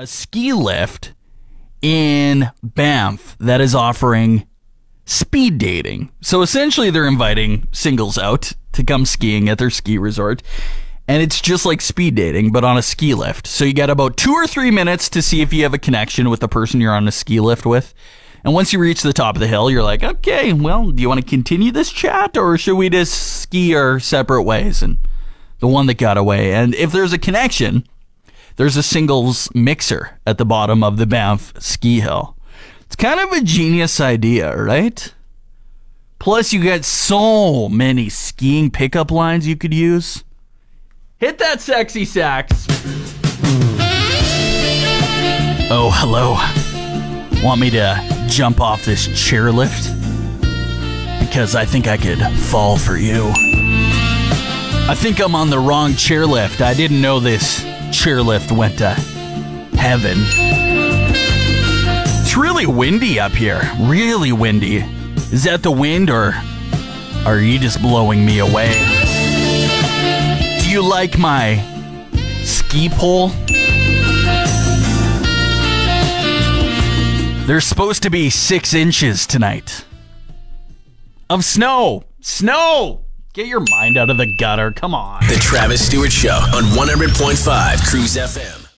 a ski lift in Banff that is offering speed dating. So essentially, they're inviting singles out to come skiing at their ski resort. And it's just like speed dating, but on a ski lift. So you got about two or three minutes to see if you have a connection with the person you're on a ski lift with. And once you reach the top of the hill, you're like, okay, well, do you want to continue this chat or should we just ski our separate ways? And the one that got away. And if there's a connection, there's a singles mixer at the bottom of the Banff ski hill. It's kind of a genius idea, right? Plus, you got so many skiing pickup lines you could use. Hit that sexy sax. Oh, hello. Want me to jump off this chairlift? Because I think I could fall for you. I think I'm on the wrong chairlift. I didn't know this chairlift went to heaven. It's really windy up here. Really windy. Is that the wind or are you just blowing me away? Do you like my ski pole? There's supposed to be six inches tonight of snow. Snow! Get your mind out of the gutter. Come on. The Travis Stewart Show on 100.5 Cruz FM.